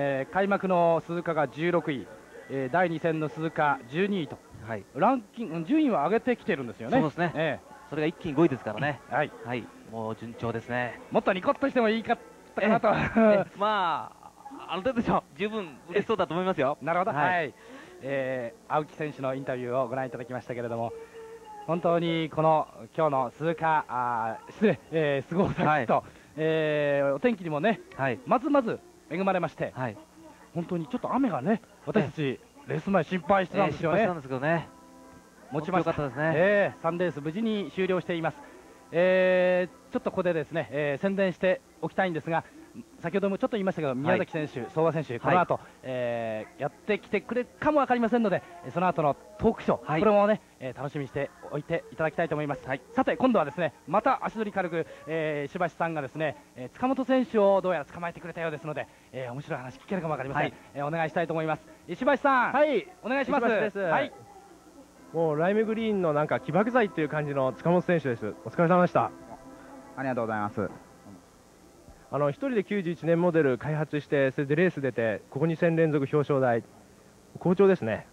えー、開幕の鈴鹿が16位、えー、第2戦の鈴鹿12位と、はい、ランキング順位は上げてきてるんですよね。そうですね、えー、それが一気に5位ですからね、はい、はい、もう順調ですね。もっとニコッとしてもいいかったかなと、まあ、ある程度でしょ十分嬉しそうだと思いますよ。なるほど、はい、はい、えー、青木選手のインタビューをご覧いただきましたけれども、本当にこの今日の鈴鹿、あ失礼、えー、菅生崎と、はい、えー、お天気にもね、はい、まずまず恵まれまして、はい、本当にちょっと雨がね、私たち、レース前心配してたんですよね。えー、ですけどね。持ちました、ね。えー、3レース無事に終了しています。えー、ちょっとここでですね、えー、宣伝しておきたいんですが、先ほどもちょっと言いましたけど、宮崎選手、相馬選手、この後、はい、えー、やってきてくれるかも分かりませんので、その後のトークショー、はい、これもね、えー、楽しみにしておいていただきたいと思います。はい、さて、今度はですね、また足取り軽く、えー、石橋さんがですね、えー、塚本選手をどうやら捕まえてくれたようですので、えー、面白い話聞けるかも分かりません。はい、えー、お願いしたいと思います。石橋さん、はい、お願いします。はい。もうライムグリーンのなんか起爆剤っていう感じの塚本選手です。お疲れ様でした。ありがとうございます。あの1人で91年モデル開発してそれでレース出てここ2戦連続表彰台。好調ですね。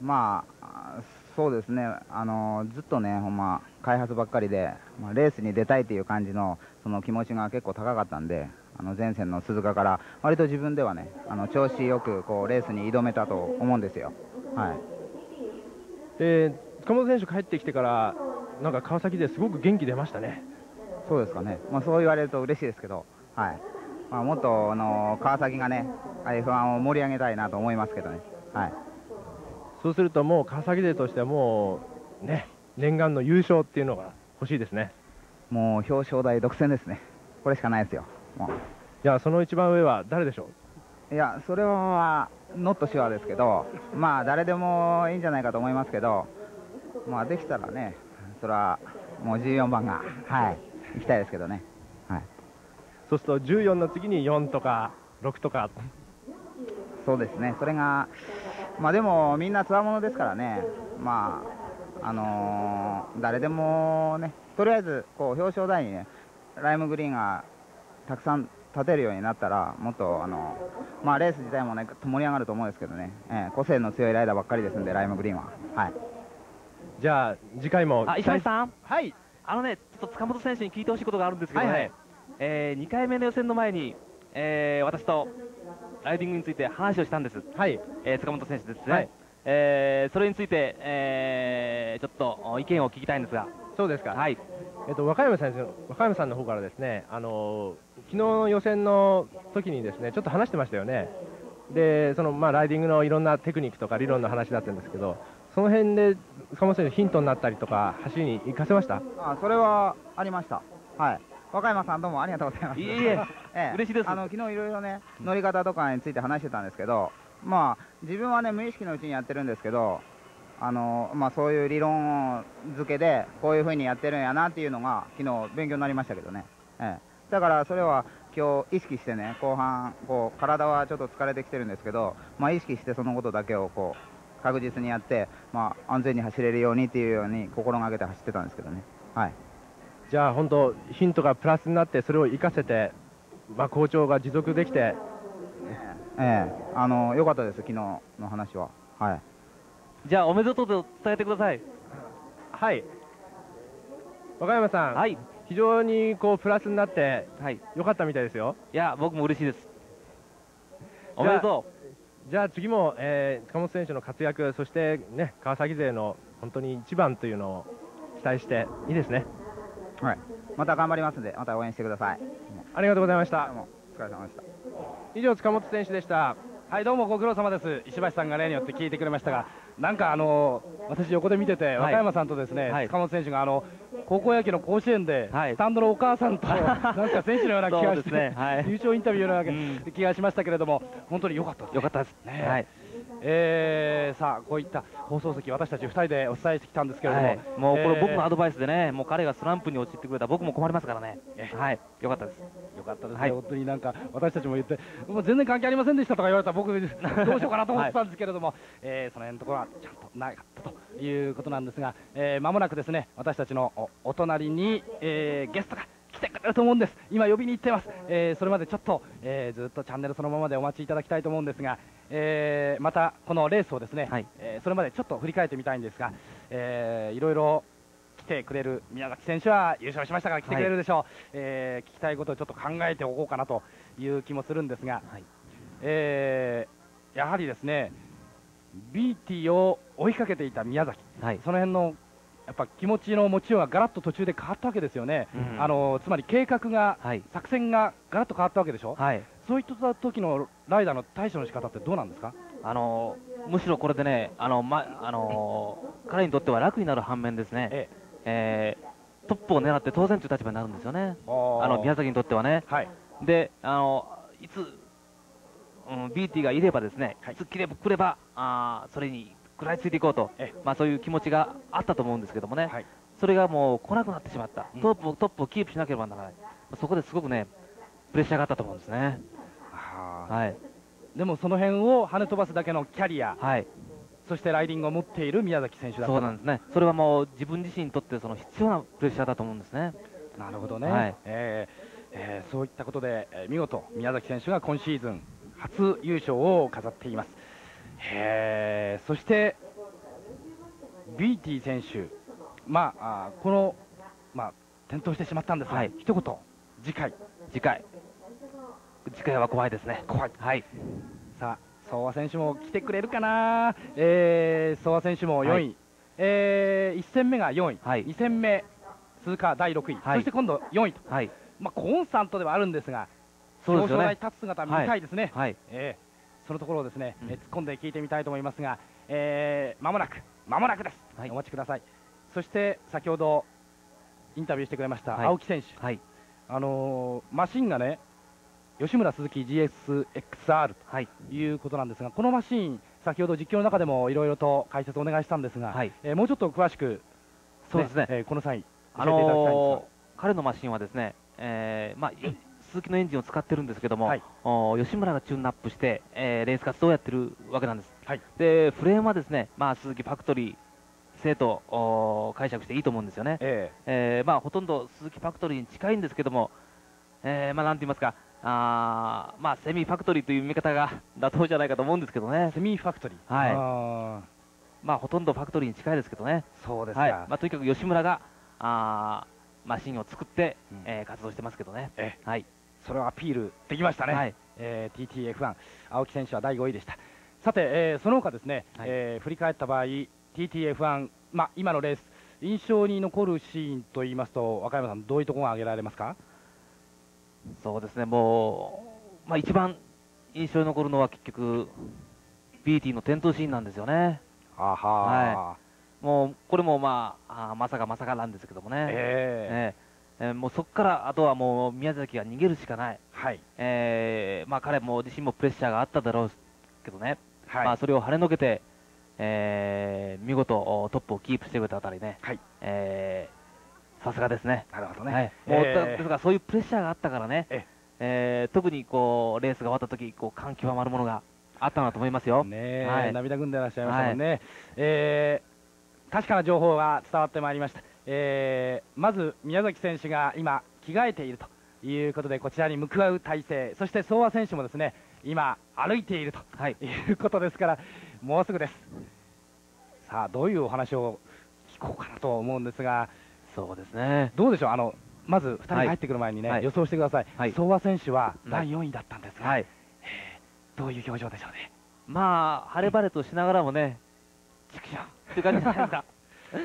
まあそうですね。あのずっとねほんま開発ばっかりで、まあ、レースに出たいという感じのその気持ちが結構高かったんであの前線の鈴鹿から割と自分ではねあの調子よくこうレースに挑めたと思うんですよ。はい。で塚本選手帰ってきてからなんか川崎ですごく元気出ましたね。そうですかね、まあ、そう言われると嬉しいですけどはい。まあ、もっとあの川崎がね F1 を盛り上げたいなと思いますけどね、はい、そうするともう川崎勢としてはもうね念願の優勝っていうのが欲しいですね。もう表彰台独占ですね。これしかないですよ。もう。いやその一番上は誰でしょう？いやそれはノットシュアですけどまあ誰でもいいんじゃないかと思いますけどまあできたらねそれはもう14番がはい行きたいですけどねそうすると14の次に4とか6とか。そうですね。それがまあでもみんなつわものですからね。まああのー、誰でもねとりあえずこう表彰台にねライムグリーンがたくさん立てるようになったらもっとあのまあレース自体もね盛り上がると思うんですけどね、えー、個性の強いライダーばっかりですんでライムグリーンは。はい。じゃあ次回も。あ石橋さん。はい。あのねちょっと塚本選手に聞いてほしいことがあるんですけどね、はいはいえー、2回目の予選の前に、えー、私とライディングについて話をしたんです、はい。えー、塚本選手ですね、はい、えー、それについて、えー、ちょっと意見を聞きたいんですが。そうですか、はい。えっと、若山選手若山さんの方からですね、あの昨日の予選の時にですねちょっと話してましたよね。でその、まあ、ライディングのいろんなテクニックとか理論の話だったんですけどその辺で塚本選手ヒントになったりとか走りに行かせました？あそれはありました。はい若山さんどうもありがとうございます。いえいえ、ええ、嬉しいです。あの昨日いろいろね乗り方とかについて話してたんですけど、まあ自分はね無意識のうちにやってるんですけど、あのまあそういう理論付けでこういうふうにやってるんやなっていうのが昨日勉強になりましたけどね。ええ、だからそれは今日意識してね後半こう体はちょっと疲れてきてるんですけど、まあ意識してそのことだけをこう確実にやって、まあ安全に走れるようにっていうように心がけて走ってたんですけどね。はい。じゃあ本当ヒントがプラスになってそれを生かせて、まあ、好調が持続できて、ええあのよかったです昨日の話は。はい。じゃあおめでとうと伝えてください。はい。若山さん、はい、非常にこうプラスになって、はい、よかったみたいですよ。いや僕も嬉しいです。おめでとう。じゃあ次も、えー、塚本選手の活躍そしてね川崎勢の本当に一番というのを期待していいですねはい、また頑張りますのでまた応援してください。ありがとうございました。お疲れ様でした。以上塚本選手でした。はいどうもご苦労様です。石橋さんが例によって聞いてくれましたがなんかあの私横で見てて、和歌山さんとですね、はい、塚本選手があの高校野球の甲子園で、スタンドのお母さんと なんか選手のような気がして、ね。はい、優勝インタビューのような気がしましたけれども本当に良かったです、ね、よかったです。ね、はいえー、さあこういった放送席私たち2人でお伝えしてきたんですけれども、はい、もうこれ僕のアドバイスでね、もう彼がスランプに陥ってくれた僕も困りますからね、はい、よかったです。よかったですね、はい、本当になんか私たちも言って、もう全然関係ありませんでしたとか言われたら僕、どうしようかなと思ってたんですけれども、はい、えー、その辺のところはちゃんとなかったということなんですが、えー、間もなくですね私たちのお隣に、えー、ゲストが来来てくれると思うんです、今、呼びに行ってます、えー、それまでちょっと、えー、ずっとチャンネルそのままでお待ちいただきたいと思うんですが、えー、またこのレースをですね、はい、えー、それまでちょっと振り返ってみたいんですが、えー、いろいろ来てくれる宮崎選手は優勝しましたから来てくれるでしょう、はい、えー、聞きたいことをちょっと考えておこうかなという気もするんですが、はい、えー、やはりですね BT を追いかけていた宮崎、はい、その辺のやっぱ気持ちの持ちようがガラッと途中で変わったわけですよね、うん、あのつまり計画が、はい、作戦がガラッと変わったわけでしょ、はい、そういった時のライダーの対処の仕方ってどうなんですか？あのむしろこれでね、あのまあの彼にとっては楽になる反面ですね、ええ。えー、トップを狙って当然という立場になるんですよね、あの宮崎にとってはね。はい、であのいつうん、BT がいればですね、はい、いつ来れば来ればあそれに食らいついていこうと、まあ、そういう気持ちがあったと思うんですけどもね、はい、それがもう来なくなってしまった、トップをトップをキープしなければならない、そこですごくねプレッシャーがあったと思うんですね。はい、でもその辺を跳ね飛ばすだけのキャリア、はい、そしてライディングを持っている宮崎選手だそうなんですね、それはもう自分自身にとってその必要なプレッシャーだと思うんですね。なるほどね、はい、えーえー、そういったことで、えー、見事、宮崎選手が今シーズン初優勝を飾っています。えー、そして、ビーティ選手、まあ、あこの、まあ、転倒してしまったんですが、はい、一言、次回、次回、次回は怖いですね。怖い。はい。さあ、相馬選手も来てくれるかな、えー、相馬選手も4位、はい、えー、1戦目が4位、はい、2戦目、通過第6位、はい、そして今度4位と、はい。まあ、コンスタントではあるんですが、表彰台立つ姿見たいですね、はい、えー、そのところをですね、うん、突っ込んで聞いてみたいと思いますが、えー、間もなく、間もなくです、はい、お待ちください。そして先ほどインタビューしてくれました、青木選手、はい、あのー、マシンがね、吉村鈴木 GSXR ということなんですが、このマシン、先ほど実況の中でもいろいろと解説お願いしたんですが、はい、えー、もうちょっと詳しく、ね、そうですね、えー、この際、あのー、彼のマシンはですね、えーまあ、鈴木のエンジンを使ってるんですけども、はい、吉村がチューンアップして、えー、レース活動をやってるわけなんです、はい、でフレームはですね、まあ、鈴木ファクトリー生と解釈していいと思うんですよね、えー、えー、まあ、ほとんど鈴木ファクトリーに近いんですけども、えー、まあ、なんて言いますかあまあ、セミファクトリーという見方が妥当じゃないかと思うんですけどね。セミファクトリー。はい。まあ、ほとんどファクトリーに近いですけどね。そうですはい、まあ、とにかく吉村があマシンを作って、うん、えー、活動してますけどね。はい、それをアピールできましたね、はい。えー、TTF1 青木選手は第5位でした。さて、えー、その他ですね、はい、えー、振り返った場合 TTF1、まあ、今のレース印象に残るシーンといいますと若山さんどういうところが挙げられますか？そうですねもう、まあ、一番印象に残るのは結局 BT の転倒シーンなんですよね。ははい、もうこれも、まあ、あまさかまさかなんですけどもね。えー、えーえー、もうそこからあとはもう宮崎が逃げるしかない、はい。えーまあ、彼も自身もプレッシャーがあっただろうけどね、はい。まあ、それを跳ねのけて、えー、見事トップをキープしてくれたあたりね、はい。えー、さすがですね。なるほどね、はい、もう、えー、ですからそういうプレッシャーがあったからね、ええー、特にこうレースが終わった時こう感極まるものがあったなと思いますよ。ねはい、涙ぐんでらっしゃいましたもんね。はい、えー、確かな情報が伝わってまいりました。えー、まず宮崎選手が今、着替えているということでこちらに向かう体勢そして相馬選手もですね今、歩いていると、はい、いうことですからもうすぐです。さあどういうお話を聞こうかなと思うんですがそうですね。どうでしょう？あのまず2人入ってくる前にね、はい、予想してください、はい、相馬選手は第4位だったんですが、はい、えー、どういう表情でしょうね？まあ晴れ晴れとしながらもね、ちくしょうって感じじゃないですか。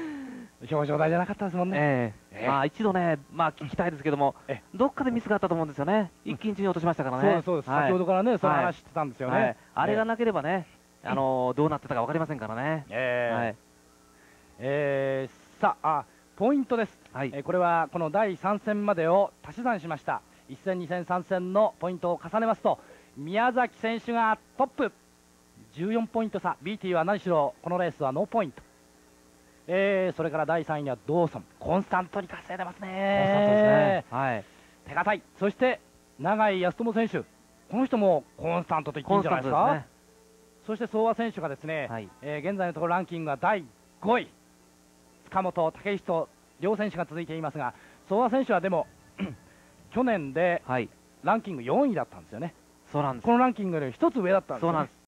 表彰台じゃなかったですもんね、えーえー、まあ、一度ね、まあ、聞きたいですけども、えー、どっかでミスがあったと思うんですよね、一気に落としましたからね、そうです、はい、先ほどからね、その話してたんですよね、はい、あれがなければね、あのー、どうなってたか分かりませんからね。えー、はい。えー、さあポイントです、はい。えー、これはこの第3戦までを足し算しました、1戦、2戦、3戦のポイントを重ねますと、宮崎選手がトップ、14ポイント差、BT は何しろこのレースはノーポイント。えー、それから第3位にはドーソン、コンスタントに稼いでますね、すね。はい、手堅い、そして永井康友選手、この人もコンスタントと言っていいんじゃないですか、ね、そして相馬選手がですね、はい、えー、現在のところランキングは第5位、塚本、武人両選手が続いていますが、相馬選手はでも 去年でランキング4位だったんですよね。そうなんです。このランキングより一つ上だったんです、ね、そうなんです